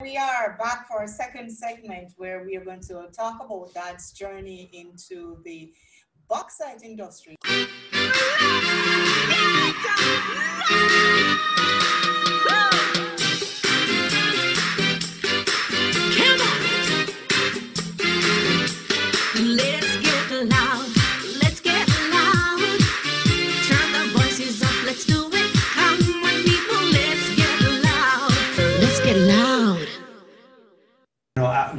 We are back for a second segment where we are going to talk about Dad's journey into the bauxite industry.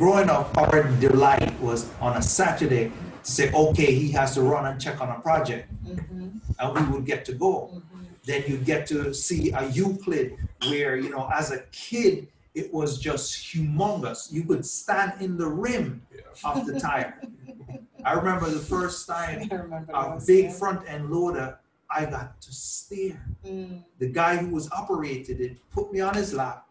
Growing up, our delight was on a Saturday to say, okay, he has to run and check on a project. Mm-hmm. And we would get to go. Mm-hmm. Then you get to see a Euclid where, you know, as a kid, it was just humongous. You could stand in the rim yeah. of the tire. I remember the first time a big yeah. front end loader, I got to steer. Mm. The guy who was operated it put me on his lap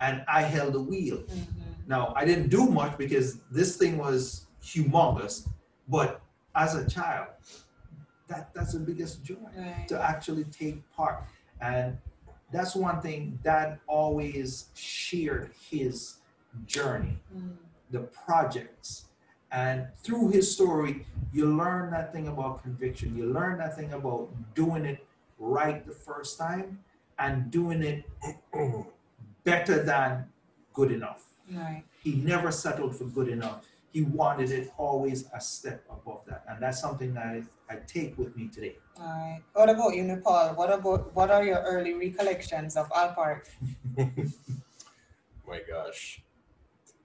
and I held the wheel. Mm-hmm. Now, I didn't do much because this thing was humongous, but as a child, that, that's the biggest joy right. to actually take part. And that's one thing Dad always shared his journey, mm. the projects. And through his story, you learn that thing about conviction. You learn that thing about doing it right the first time and doing it better than good enough. Right. He never settled for good enough. He wanted it always a step above that. And that's something that I, I take with me today. All right. What about you, Nupaul? What about what are your early recollections of Alpart? My gosh.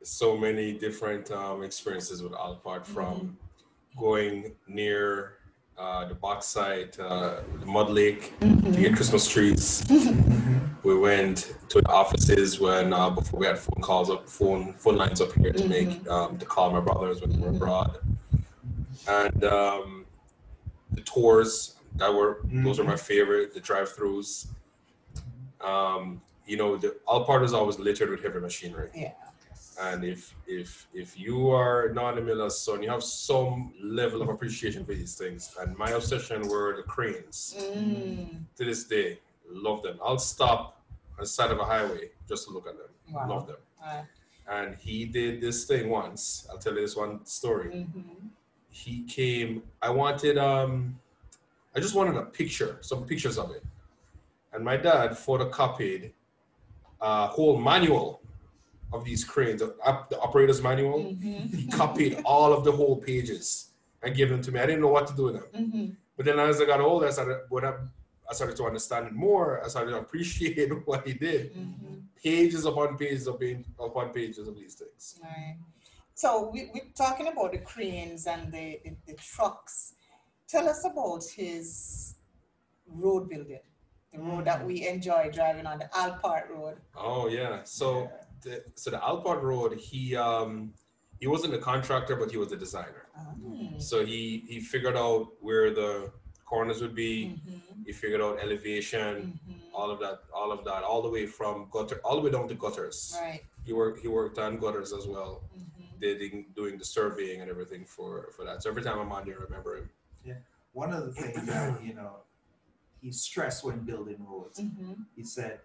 So many different um, experiences with Alpart from mm-hmm. going near uh, the bauxite, uh, the mud lake mm-hmm. to get Christmas trees. we went to the offices when uh, before we had phone calls up, phone phone lines up here to mm-hmm. make um, to call my brothers when they were mm-hmm. abroad, and um, the tours that were those were my mm-hmm. favorite. The drive-throughs. Um, you know, the Alpart is always littered with heavy machinery. Yeah. And if if if you are not a miller's son, you have some level of appreciation for these things. And my obsession were the cranes. Mm. To this day, love them. I'll stop on the side of a highway just to look at them. Wow. Love them. And he did this thing once. I'll tell you this one story. Mm-hmm. He came. I wanted. Um, I just wanted a picture, some pictures of it. And my dad photocopied a whole manual of these cranes, the, the operator's manual. Mm-hmm. He copied all of the whole pages and gave them to me. I didn't know what to do with them. Mm-hmm. But then as I got older, I started, when I, I started to understand it more, I started to appreciate what he did. Mm-hmm. Pages upon pages upon, upon pages of these things. Right. So we, we're talking about the cranes and the, the, the trucks. Tell us about his road building the road that we enjoy driving on the Alpart Road. Oh yeah. So the, so the Alpart Road, he um, he wasn't a contractor, but he was a designer. Oh. So he he figured out where the corners would be. Mm-hmm. He figured out elevation, mm-hmm. all of that, all of that, all the way from gutter, all the way down to gutters. Right. He worked he worked on gutters as well. Mm-hmm. Did doing the surveying and everything for for that. So every time I'm on there, I remember him. Yeah. One of the things that you know he stressed when building roads. Mm-hmm. He said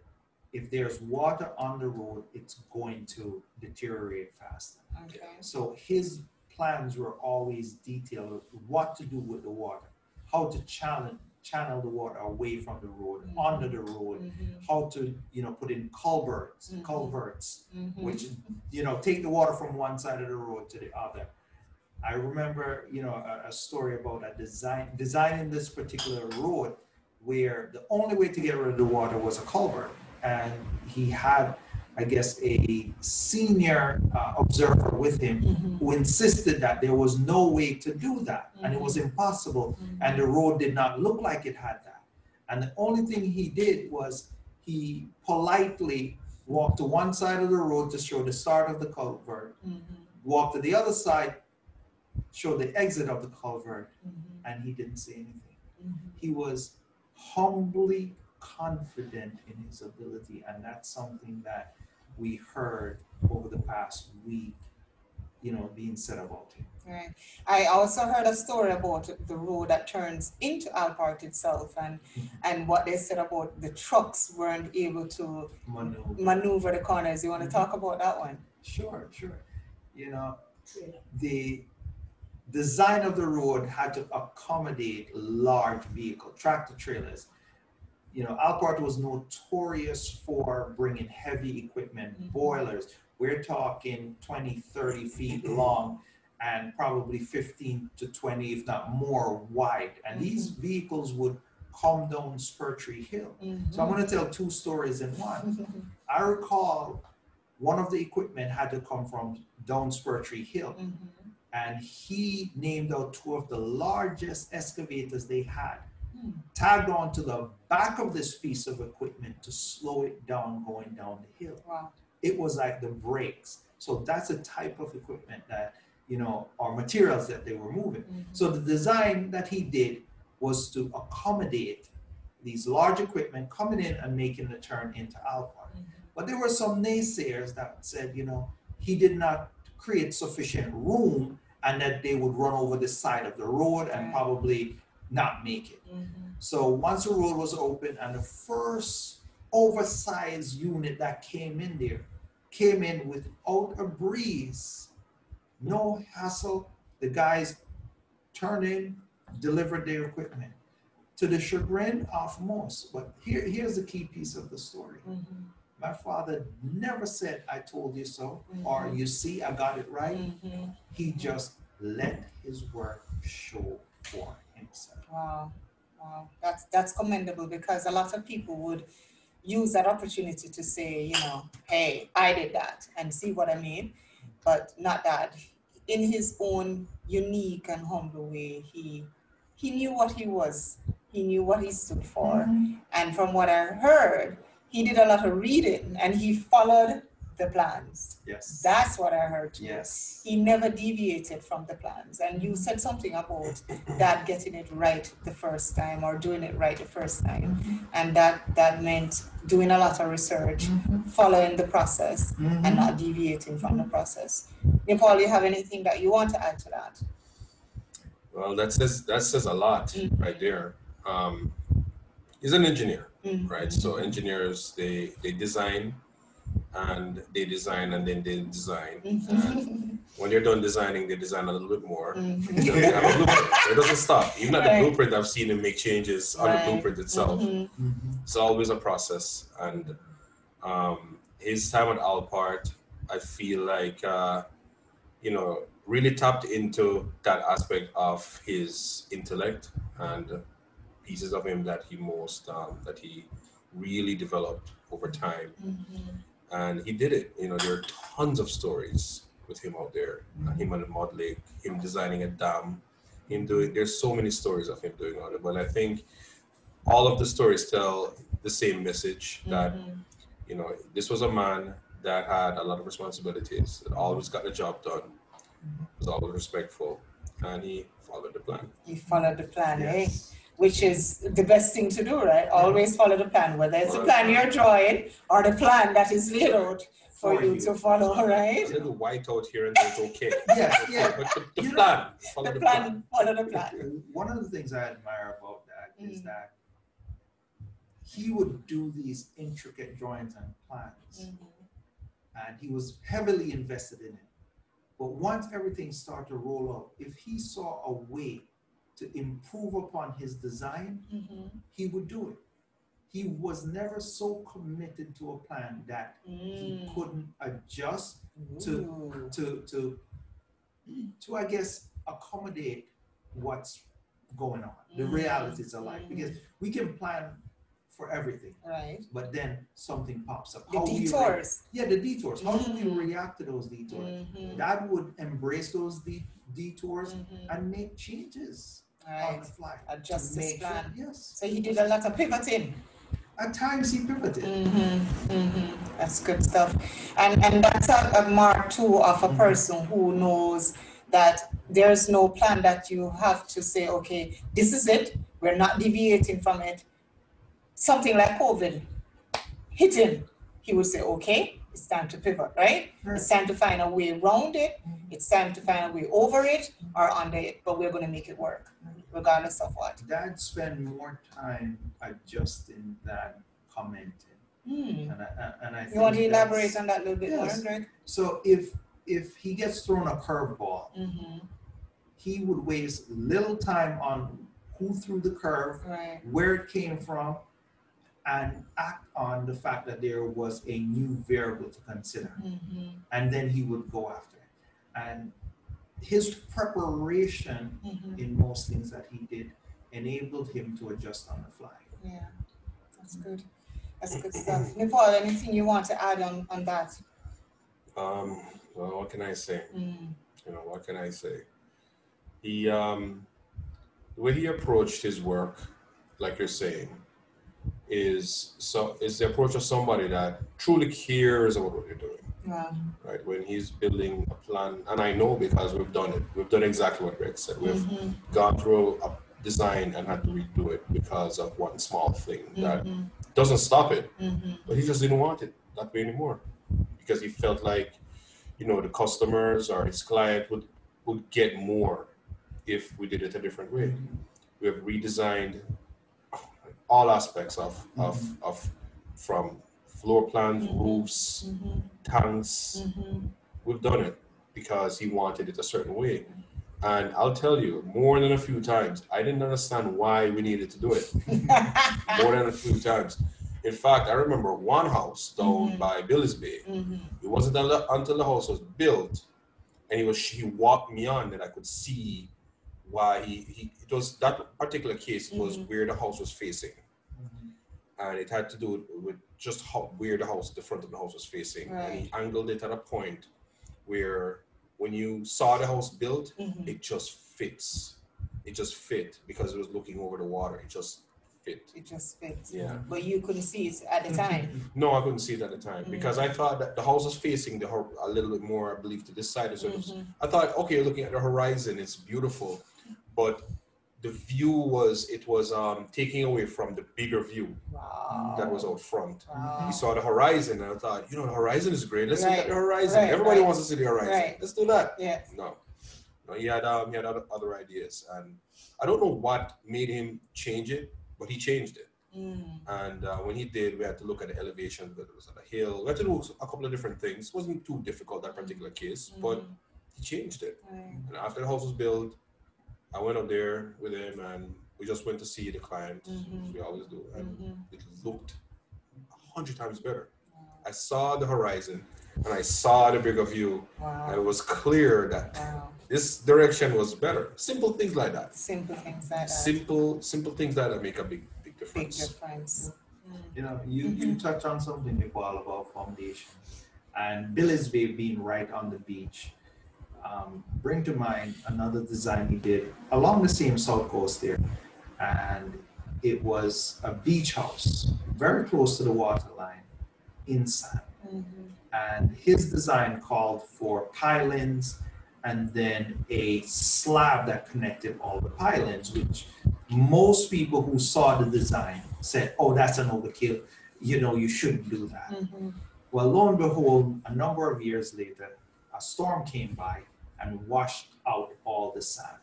if there's water on the road, it's going to deteriorate faster. Okay. So his plans were always detailed what to do with the water, how to channel channel the water away from the road, mm-hmm. under the road, mm-hmm. how to you know put in culverts, mm-hmm. culverts, mm-hmm. which you know take the water from one side of the road to the other. I remember you know a, a story about a design designing this particular road where the only way to get rid of the water was a culvert and he had, I guess, a senior uh, observer with him mm-hmm. who insisted that there was no way to do that mm-hmm. and it was mm-hmm. impossible mm-hmm. and the road did not look like it had that. And the only thing he did was he politely walked to one side of the road to show the start of the culvert, mm-hmm. walked to the other side, showed the exit of the culvert, mm-hmm. and he didn't say anything. He was humbly confident in his ability, and that's something that we heard over the past week you know, being said about him. Right. I also heard a story about the road that turns into Alpart itself and mm-hmm. and what they said about the trucks weren't able to maneuver, maneuver the corners. You want to mm-hmm. talk about that one? Sure, sure. You know, the design of the road had to accommodate large vehicle, tractor trailers. You know, Alpart was notorious for bringing heavy equipment, mm-hmm. boilers. We're talking 20, 30 feet long and probably 15 to 20, if not more, wide. And mm-hmm. these vehicles would come down Spur Tree Hill. Mm-hmm. So I'm going to tell two stories in one. I recall one of the equipment had to come from down Spur Tree Hill. Mm-hmm. And he named out two of the largest excavators they had. Tagged onto the back of this piece of equipment to slow it down going down the hill. Wow. It was like the brakes. So that's a type of equipment that you know, or materials that they were moving. Mm-hmm. So the design that he did was to accommodate these large equipment coming in and making the turn into Alpart. Mm-hmm. But there were some naysayers that said, you know, he did not create sufficient room and that they would run over the side of the road and right. probably not make it. Mm-hmm. So once the road was open and the first oversized unit that came in there came in without a breeze no hassle. The guys turned in, delivered their equipment to the chagrin of most. But here, here's the key piece of the story. Mm-hmm. My father never said, I told you so, mm-hmm. or you see, I got it right. Mm-hmm. He just let his work show for himself. Wow. Wow. That's that's commendable because a lot of people would use that opportunity to say, you know, hey, I did that and see what I mean. But not that in his own unique and humble way, he he knew what he was. He knew what he stood for. Mm-hmm. And from what I heard, he did a lot of reading and he followed the plans. Yes. That's what I heard. Too. Yes. He never deviated from the plans. And you said something about that getting it right the first time or doing it right the first time. Mm-hmm. And that that meant doing a lot of research, mm-hmm. following the process mm-hmm. and not deviating from the process. Nupaul, you have anything that you want to add to that? Well, that says that says a lot mm-hmm. right there. Um, he's an engineer, mm-hmm. right? So engineers they they design and they design and then they design. And when they're done designing, they design a little bit more. Mm-hmm. it doesn't stop. Even at the blueprint, I've seen them make changes on right. the blueprint itself. Mm-hmm. It's always a process. And um, his time at Alpart, I feel like, uh, you know, really tapped into that aspect of his intellect and pieces of him that he most, um, that he really developed over time. Mm-hmm and he did it. You know, there are tons of stories with him out there. Uh, him on the Mud Lake, him designing a dam, him doing. There's so many stories of him doing all it. But I think all of the stories tell the same message that mm-hmm. you know this was a man that had a lot of responsibilities, that always got the job done, was always respectful, and he followed the plan. He followed the plan, eh? yes. eh? Which is the best thing to do, right? Always follow the plan, whether it's a plan you're drawing or the plan that is laid out for, you, to follow, right? A little white out here and it's okay. yes, yeah. But the, the plan, follow the, the plan, plan, follow the plan. One of the things I admire about that mm. is that he would do these intricate drawings and plans, mm-hmm. and he was heavily invested in it. But once everything started to roll out, if he saw a way to improve upon his design, mm-hmm. he would do it. He was never so committed to a plan that mm. he couldn't adjust to, to, to, to, I guess, accommodate what's going on, the mm-hmm. realities of life. Because mm-hmm. we can plan for everything. Right. But then something pops up. The How detours. Re- yeah, the detours. How mm-hmm. do we mm-hmm. react to those detours? Mm-hmm. Dad would embrace those de- detours mm-hmm. and make changes right. on the fly. Adjust his plan. Sure, yes. So he did a lot of pivoting. At times he pivoted. Mm-hmm, mm-hmm. That's good stuff. And and that's a, a mark too of a mm-hmm. person who knows that there's no plan that you have to say, okay, this is it. We're not deviating from it. Something like COVID hitting, he would say, okay, it's time to pivot, right? Right. It's time to find a way around it. It's time to find a way over it or under it, but we're going to make it work, regardless of what. Dad spent more time adjusting than commenting, Hmm. and I, and I think You want to elaborate on that a little bit more, Greg? So if if he gets thrown a curveball, Mm-hmm. he would waste little time on who threw the curve, Right. where it came from, and act on the fact that there was a new variable to consider. Mm-hmm. And then he would go after it. And his preparation Mm-hmm. in most things that he did enabled him to adjust on the fly. Yeah, that's good. That's good stuff. Nupaul, anything you want to add on, on that? Um, well, what can I say? Mm. You know, what can I say? He, um, the way he approached his work, like you're saying, is so is the approach of somebody that truly cares about what you're doing. Wow. Right when he's building a plan, and I know because we've done it. We've done exactly what Greg said. We've Mhm. gone through a design and had to redo it because of one small thing that Mhm. doesn't stop it, Mhm. but he just didn't want it that way anymore because he felt like, you know, the customers or his client would would get more if we did it a different way. We have redesigned all aspects of of, of from floor plans, Mhm. roofs, Mhm. tanks. Mhm. We've done it because he wanted it a certain way. And I'll tell you, more than a few times, I didn't understand why we needed to do it. more than a few times. In fact, I remember one house down Mhm. by Billy's Bay. Mhm. It wasn't until- until the house was built, and he was he walked me on that I could see why he, he it was that particular case was Mhm. where the house was facing, and it had to do with just how where the house, the front of the house was facing, and he angled it at a point where when you saw the house built, Mhm. it just fits. It just fit because it was looking over the water. It just fit. It just fits. Yeah. But you couldn't see it at the time. No, I couldn't see it at the time Mm. because I thought that the house was facing the hor- a little bit more, I believe, to this side. So it was. I thought, okay, looking at the horizon, it's beautiful, but the view was it was um, taking away from the bigger view Wow. that was out front. Wow. We saw the horizon, and I thought, you know, the horizon is great. Let's look Right, at the horizon. right, Everybody right. wants to see the horizon. Right. Let's do that. Yeah. No, no, he had um, he had other, other ideas, and I don't know what made him change it, but he changed it. Mm. And uh, when he did, we had to look at the elevation because it was on a hill. We had to do a couple of different things. It wasn't too difficult that particular case, but Mhm. he changed it. And after the house was built, I went up there with him, and we just went to see the client, Mhm. as we always do, and Mhm. it looked a hundred times better. I saw the horizon, and I saw the bigger view, and it was clear that Wow. this direction was better. Simple things like that. Simple things like that. Simple, simple things like that make a big, big Big difference. difference. Mm. You know, you, you touch on something, Nicole, about foundation. And Billy's Bay being right on the beach, um, bring to mind another design he did along the same south coast there. And it was a beach house, very close to the water line, in sand. Mhm. And his design called for pylons and then a slab that connected all the pylons, which most people who saw the design said, oh, that's an overkill. You know, you shouldn't do that. Mhm. Well, lo and behold, a number of years later, a storm came by and washed out all the sand.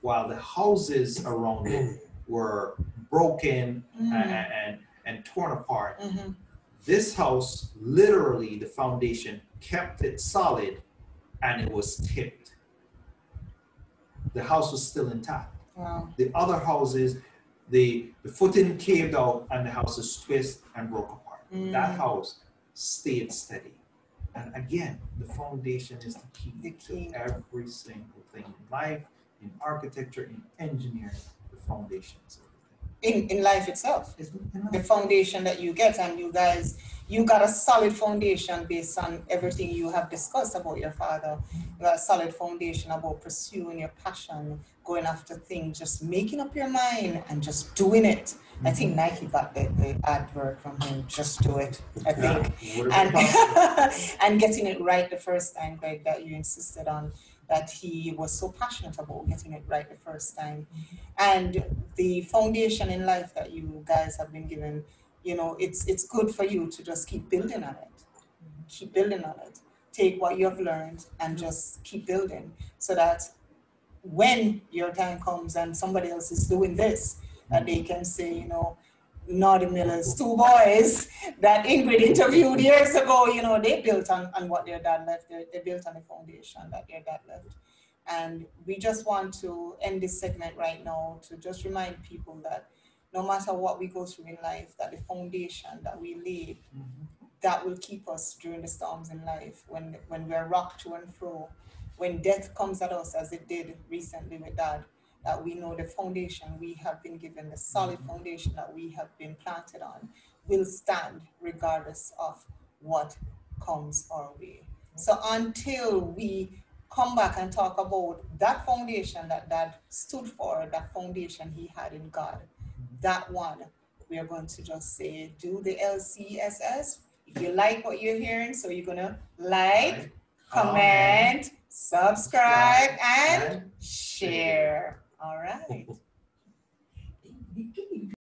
While the houses around it were broken Mhm. and, and, and torn apart, Mhm. this house, literally, the foundation kept it solid and it was tipped. The house was still intact. Wow. The other houses, the, the footing caved out and the houses twist and broke apart. That Mm. house stayed steady. And again, the foundation is the key, The key. to every single thing in life, in architecture, in engineering. The foundation is everything. In, in life itself. The foundation that you get and you guys you got a solid foundation based on everything you have discussed about your father. You got a solid foundation about pursuing your passion going after things just making up your mind and just doing it. I think nike got the, the advert from him. Just do it i think. Would and have been possible. and getting it right the first time greg that you insisted on that he was so passionate about getting it right the first time and the foundation in life that you guys have been given you know it's it's good for you to just keep building on it keep building on it. Take what you have learned and just keep building so that when your time comes and somebody else is doing this, that they can say, you know, Naughty Miller's two boys that Ingrid interviewed years ago, you know, they built on, on what their dad left. They, they built on the foundation that their dad left. And we just want to end this segment right now to just remind people that no matter what we go through in life, that the foundation that we lay, mm-hmm. that will keep us during the storms in life, when, when we're rocked to and fro, when death comes at us as it did recently with dad, that we know the foundation we have been given, the solid mm-hmm. foundation that we have been planted on, will stand regardless of what comes our way. So until we come back and talk about that foundation that dad stood for, that foundation he had in God, that one, we are going to just say, do the LCSS. If you like what you're hearing, so you're gonna like, comment, subscribe, and share. All right.